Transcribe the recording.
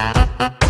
Música